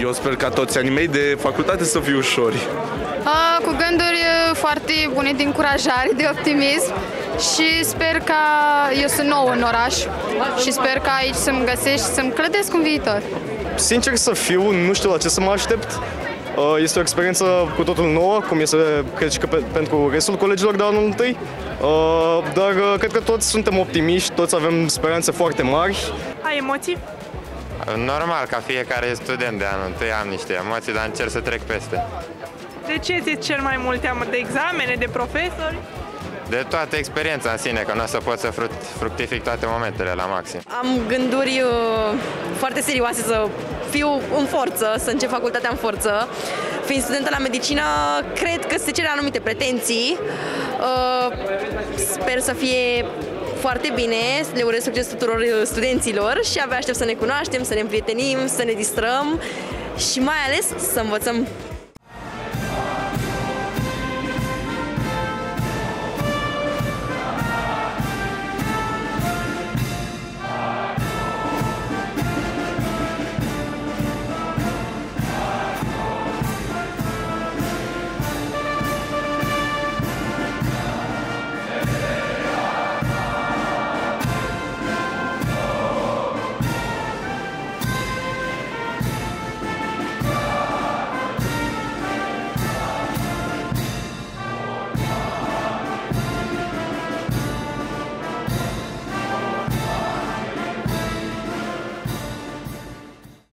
eu sper ca toți anii mei de facultate să fie ușori. A, cu gânduri foarte bune de încurajare, de optimism și sper ca eu sunt nou în oraș și sper ca aici să-mi găsesc și să-mi clădesc un viitor. Sincer să fiu, nu știu la ce să mă aștept. Uh, Este o experiență cu totul nouă, cum este, cred și că pe, pentru restul colegilor de anul întâi. Uh, Dar uh, cred că toți suntem optimiști, toți avem speranțe foarte mari. Ai emoții? Normal, ca fiecare student de anul întâi am niște emoții, dar încerc să trec peste. De ce ți-e cel mai mult teamă? De examene, de profesori? De toată experiența în sine, că nu o să pot să fruct, fructific toate momentele la maxim. Am gânduri uh, foarte serioase să fiu în forță, să încep facultatea în forță. Fiind studentă la medicină, cred că se cere anumite pretenții. Uh, Sper să fie foarte bine, le urez succes tuturor uh, studenților și abia aștept să ne cunoaștem, să ne împrietenim, să ne distrăm și mai ales să învățăm